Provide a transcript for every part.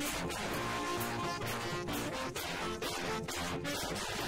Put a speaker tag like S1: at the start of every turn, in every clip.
S1: I'm sorry.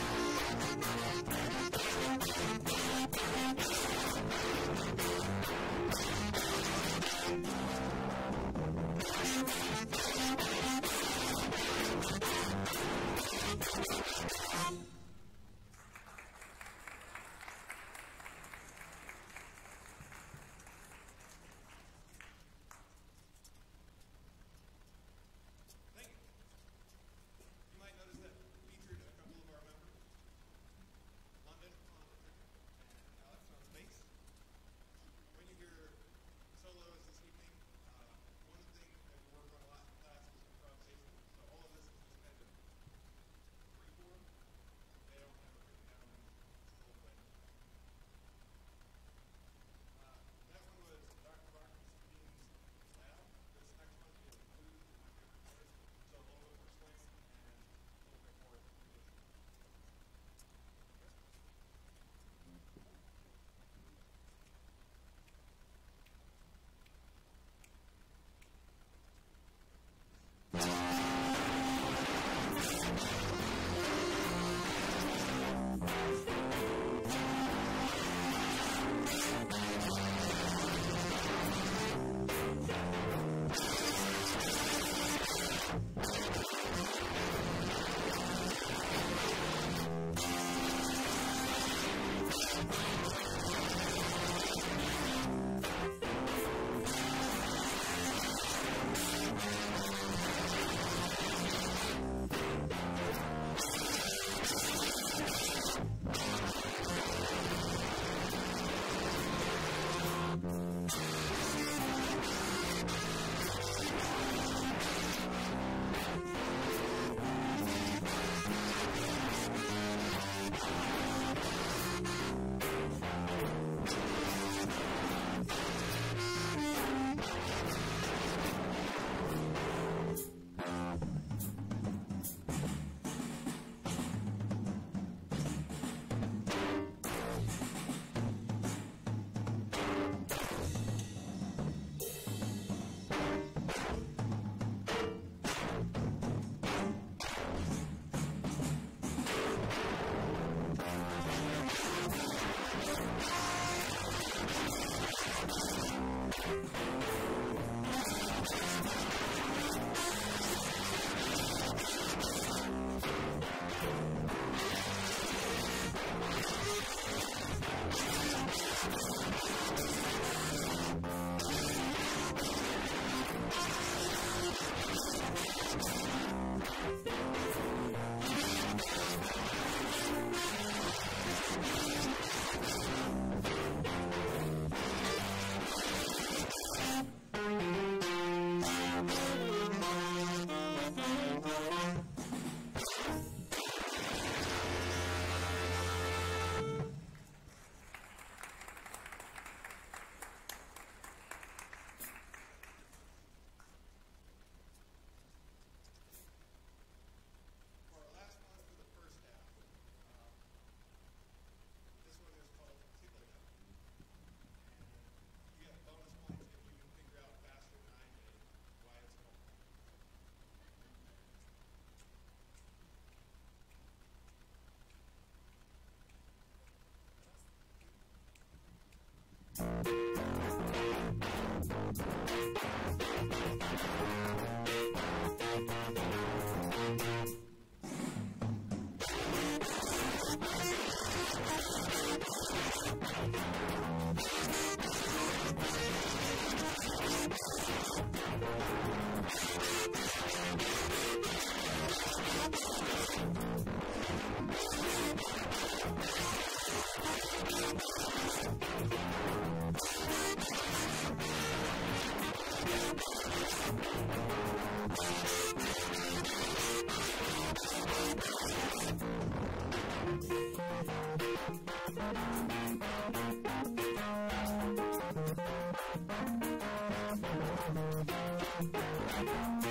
S1: Okay,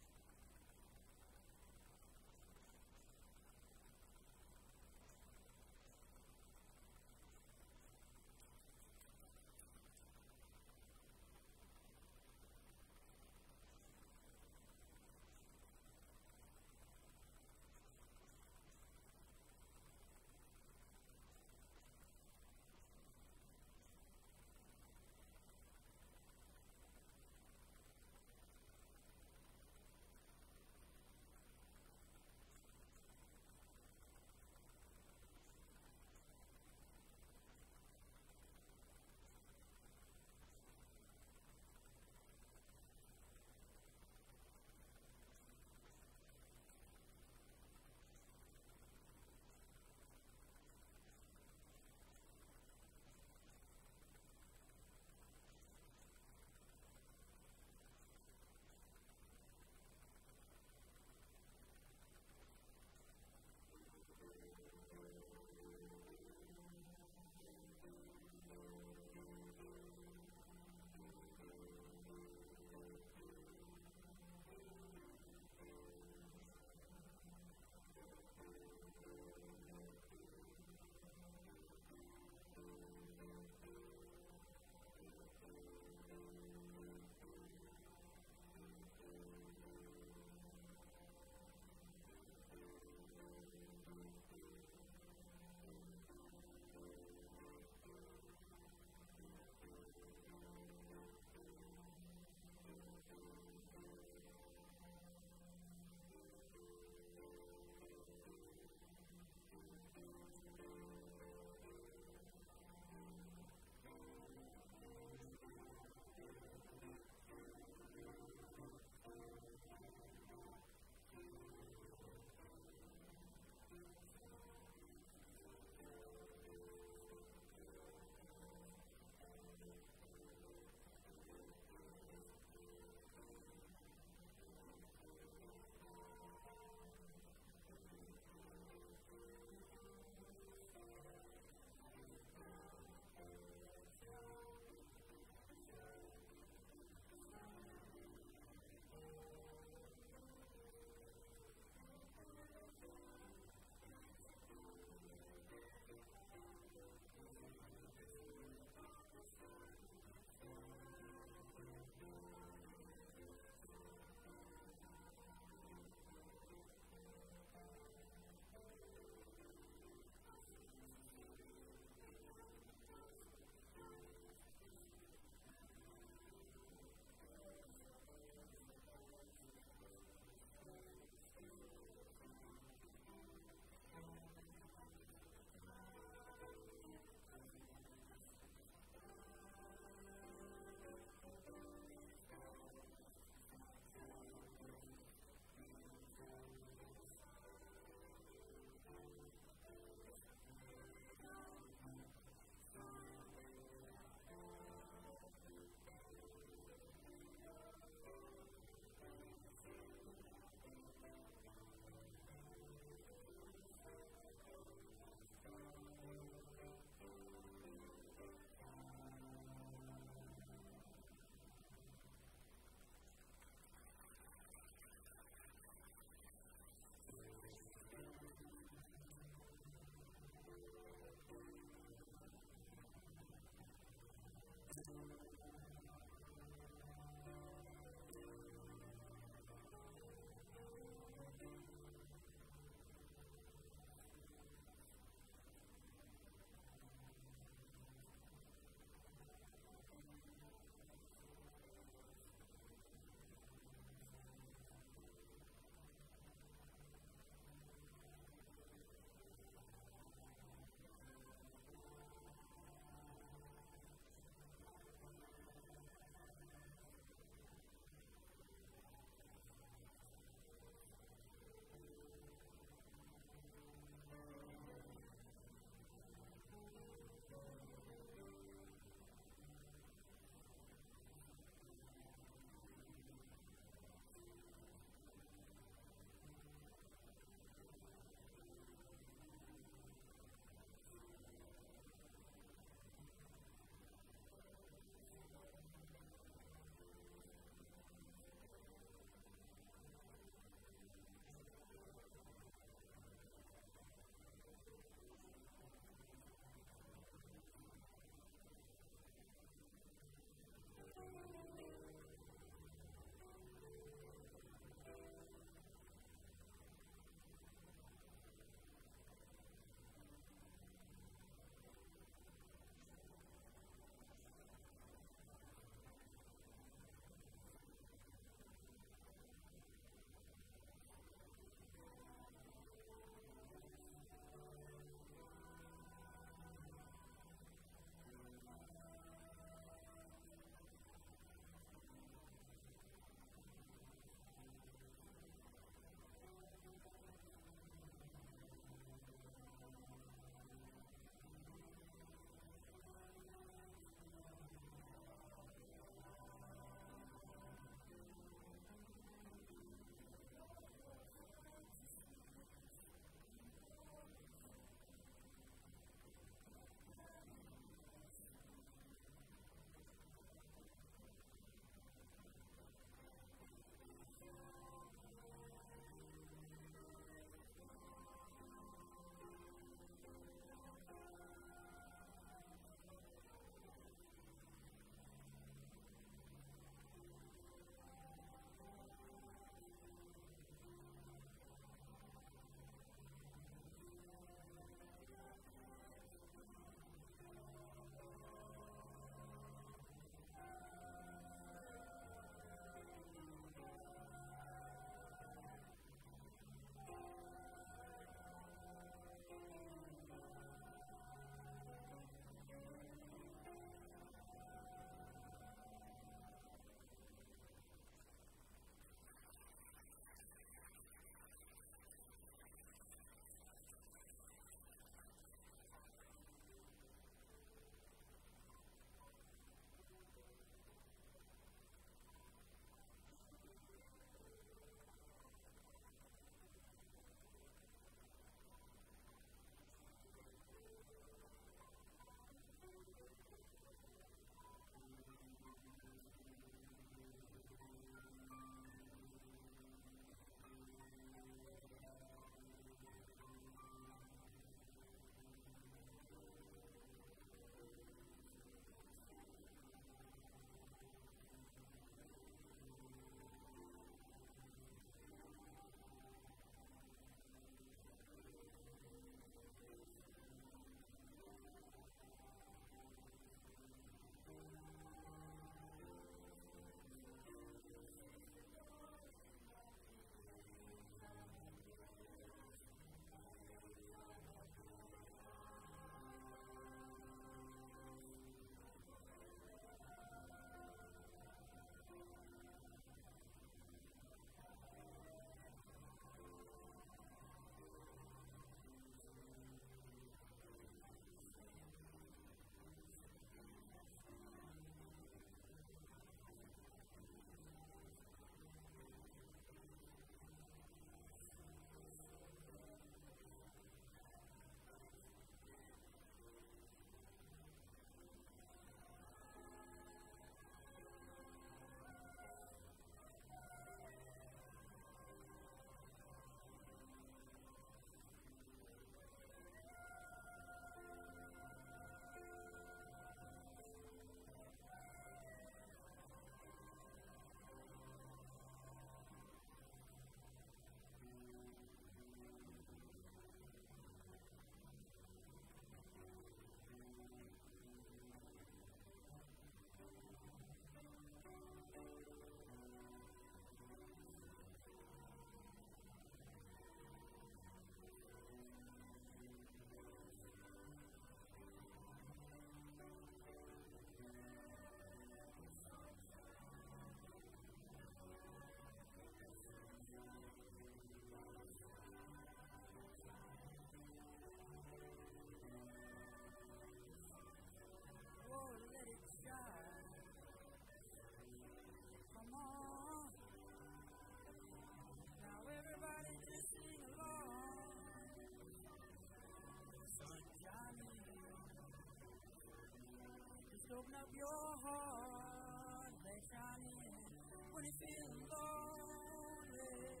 S2: when you feel lonely.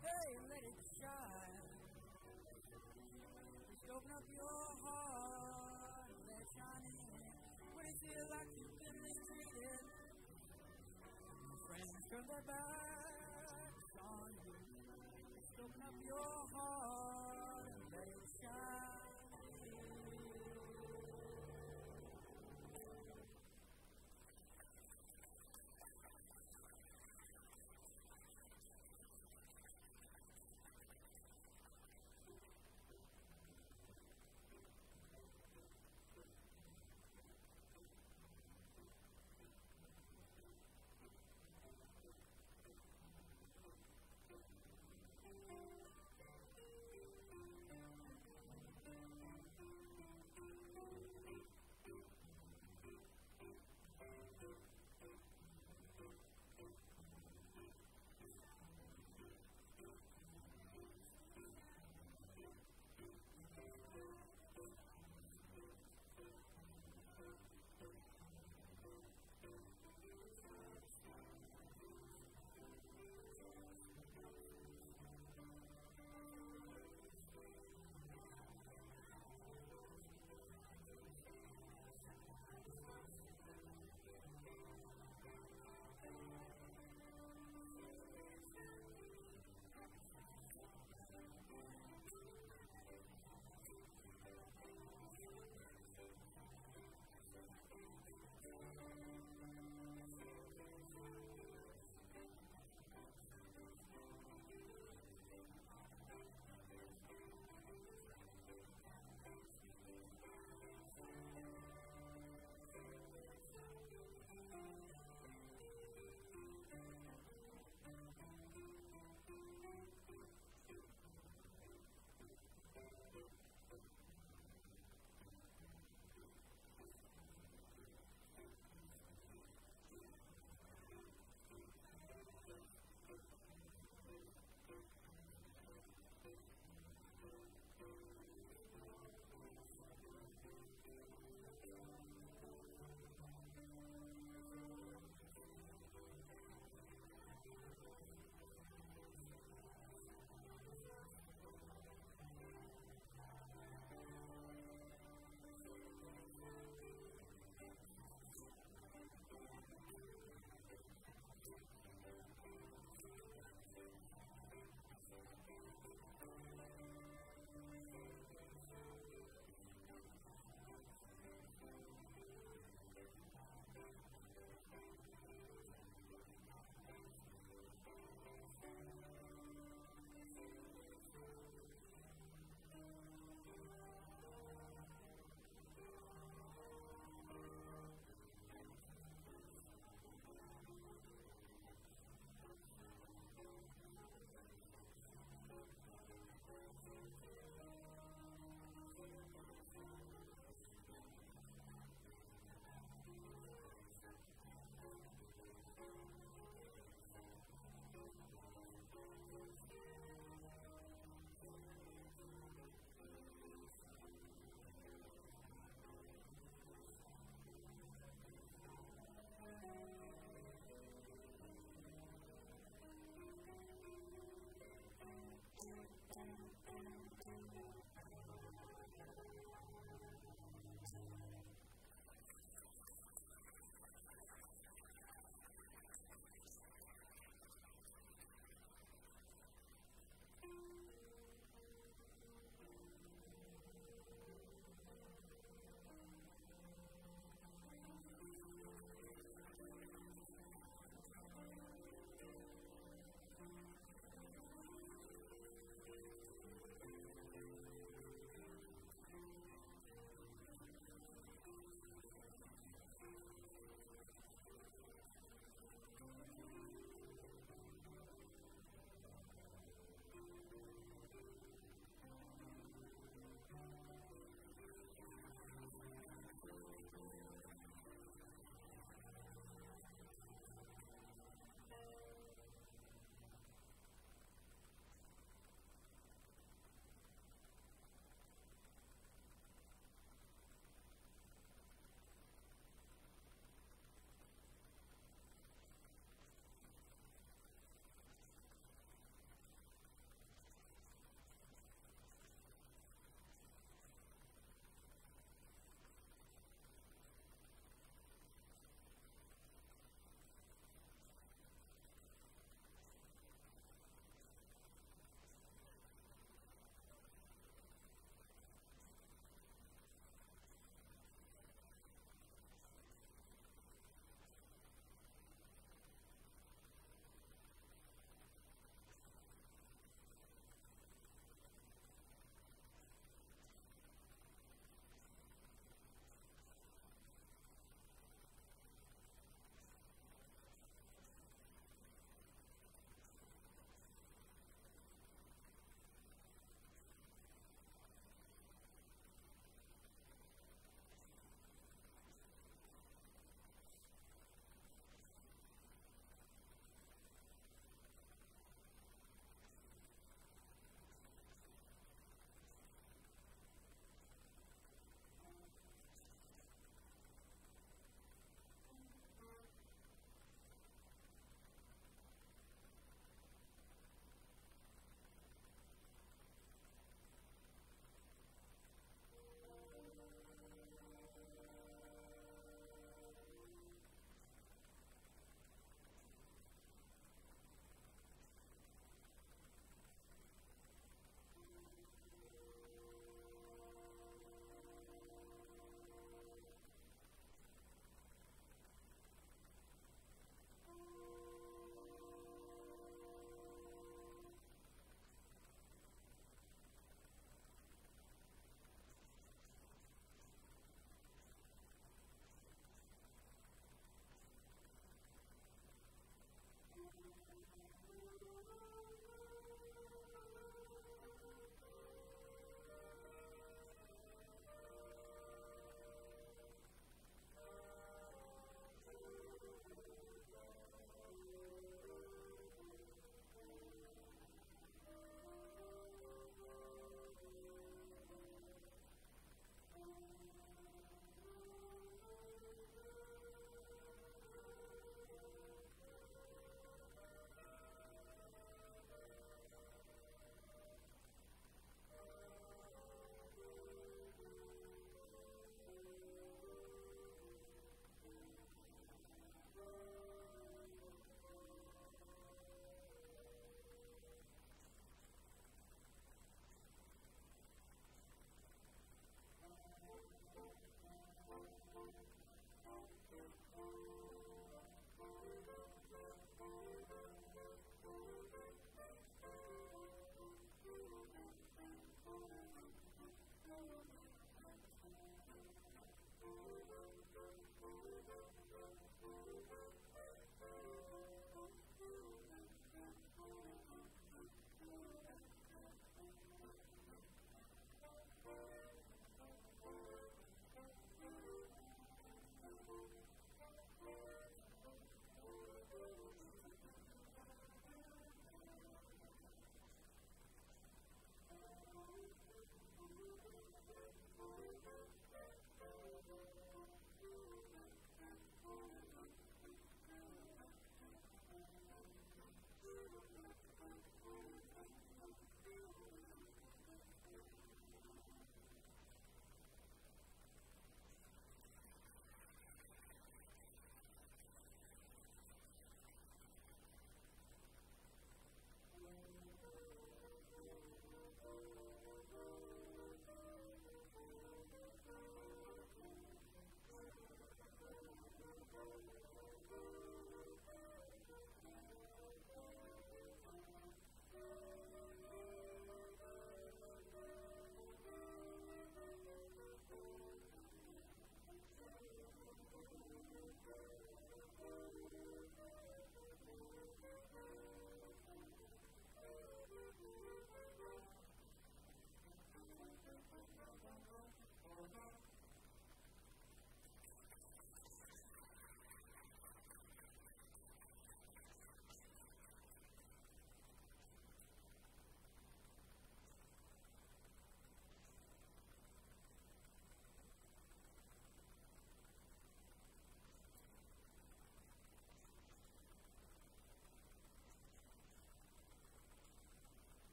S2: Hey, let it shine. Just open up your heart let it shine in when you feel like you've been mistreated. Friends turn their backs